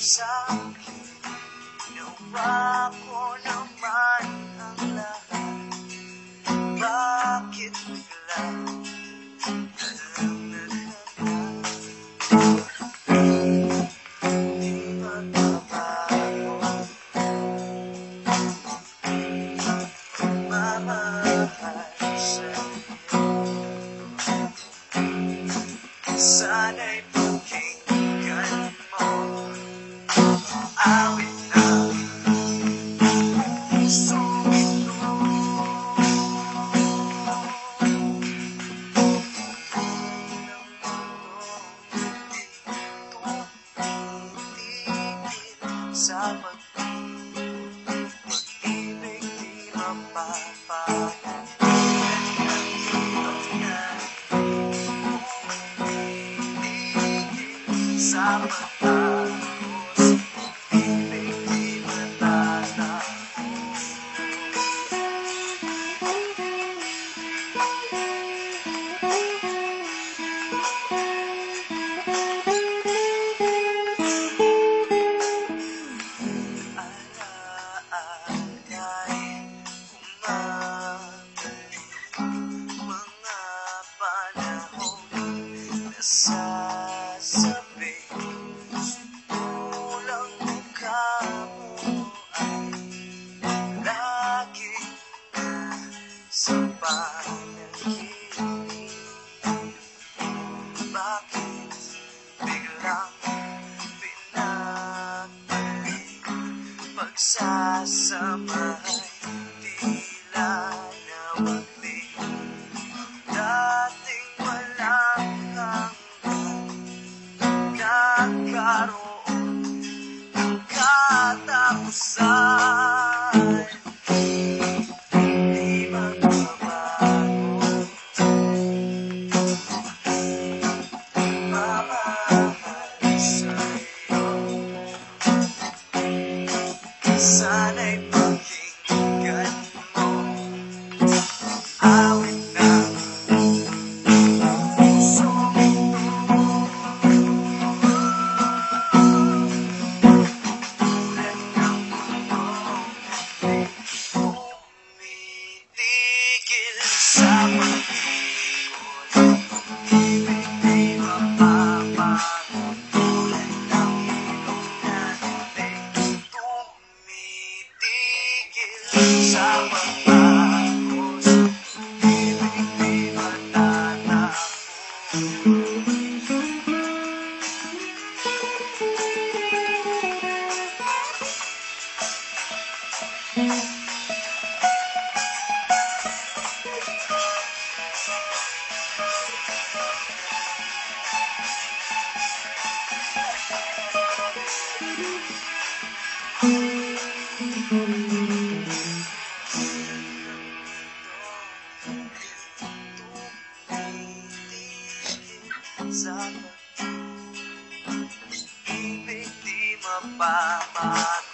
sa akin Ginawa ko naman ang lahat Bakit bigla 想办法。akin biglang pinagpalik pagsasamay tila na wagling dating walang hanggang nagkaroon ng katapusan sana Ibig di mapamahal